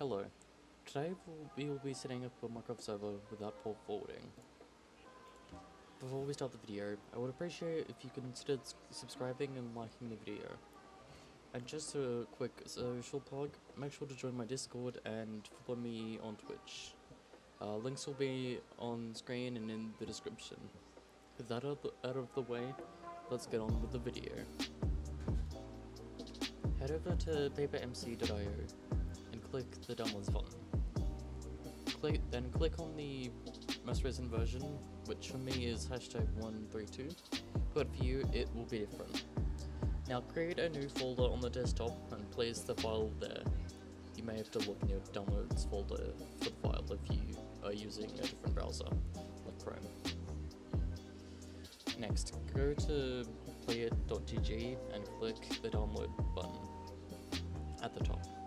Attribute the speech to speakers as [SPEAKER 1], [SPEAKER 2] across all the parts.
[SPEAKER 1] Hello. Today we will be setting up a Minecraft server without port forwarding. Before we start the video, I would appreciate if you considered subscribing and liking the video. And just a quick social plug, make sure to join my Discord and follow me on Twitch. Uh, links will be on screen and in the description. With that out, of the way, let's get on with the video. Head over to papermc.io click the downloads button. Click, then click on the most recent version, which for me is hashtag 132, but for you it will be different. Now create a new folder on the desktop and place the file there. You may have to look in your downloads folder for the file if you are using a different browser, like Chrome. Next, go to playit.gg and click the download button at the top.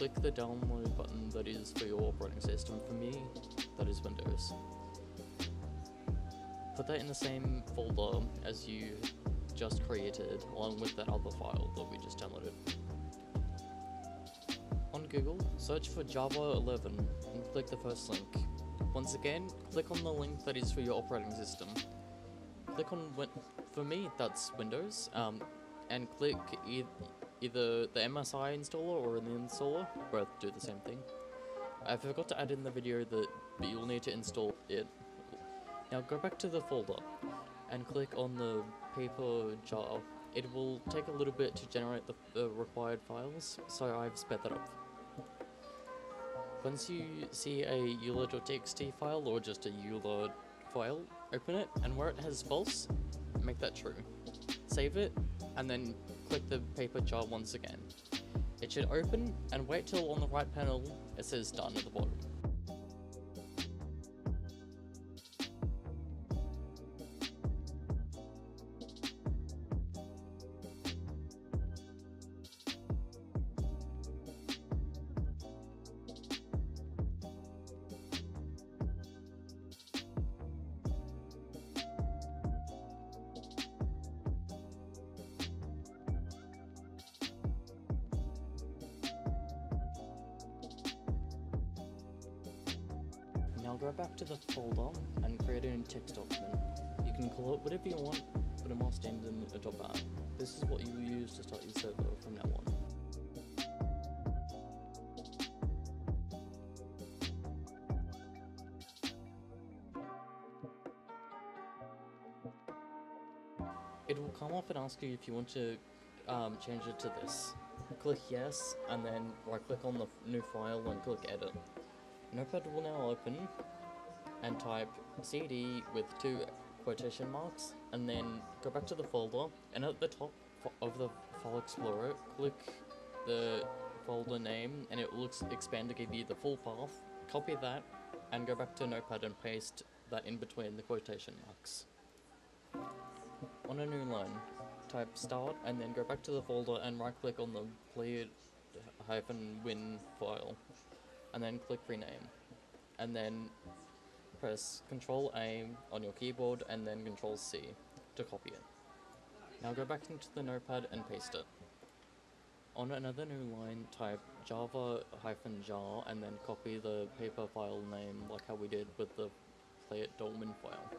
[SPEAKER 1] Click the download button that is for your operating system. For me, that is Windows. Put that in the same folder as you just created, along with that other file that we just downloaded. On Google, search for Java 11 and click the first link. Once again, click on the link that is for your operating system. Click on, Win- for me, that's Windows, um, and click e- either the MSI installer or the installer, both do the same thing. I forgot to add in the video that you'll need to install it. Now go back to the folder and click on the paper jar. It will take a little bit to generate the, the required files, so I've sped that up. Once you see a eula.txt file or just a eula file, open it, and where it has false, make that true. Save it, and then click the paper jar once again. It should open, and wait till on the right panel it says done at the bottom. Go back to the folder and create a new text document. You can call it whatever you want, but it must end in a .bat. This is what you will use to start your server from now on. It will come up and ask you if you want to um, change it to this. Click yes, and then right click on the new file and click edit. Notepad will now open and type cd with two quotation marks and then go back to the folder and at the top of the file explorer click the folder name and it will expand to give you the full path. Copy that and go back to Notepad and paste that in between the quotation marks. On a new line, type start and then go back to the folder and right click on the cleared hyphen win file and then click rename and then press Control A on your keyboard and then Control C to copy it. Now go back into the notepad and paste it. On another new line, type java hyphen jar and then copy the paper file name like how we did with the play it dolmen file.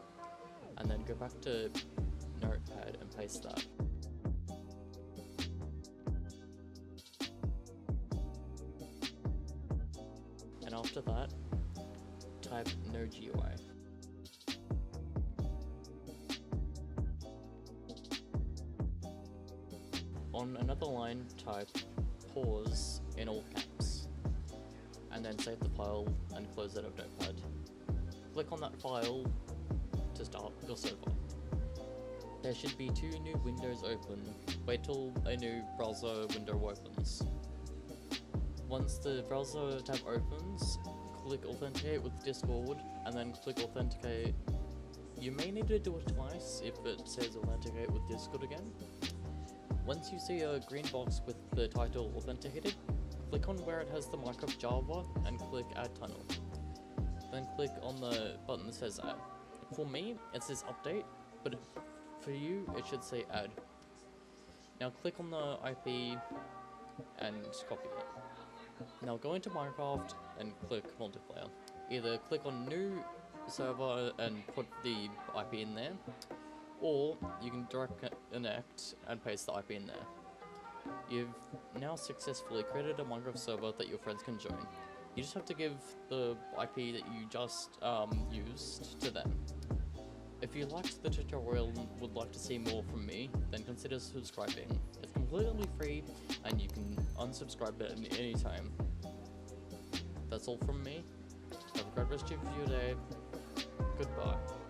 [SPEAKER 1] And then go back to notepad and paste that. After that, type no GUI. On another line, type pause in all caps, and then save the file and close it of Notepad. Click on that file to start your server. There should be two new windows open. Wait till a new browser window opens. Once the browser tab opens, click Authenticate with Discord, and then click Authenticate. You may need to do it twice if it says Authenticate with Discord again. Once you see a green box with the title Authenticated, click on where it has the Minecraft Java and click Add Tunnel. Then click on the button that says Add. For me, it says Update, but for you, it should say Add. Now click on the IP and copy it. Now go into Minecraft and click multiplayer. Either click on new server and put the IP in there, or you can direct connect and paste the IP in there. You've now successfully created a Minecraft server that your friends can join. You just have to give the IP that you just um, used to them. If you liked the tutorial and would like to see more from me, then consider subscribing. It's completely free and you can unsubscribe at any time. That's all from me. Have a great rest of your day. Goodbye.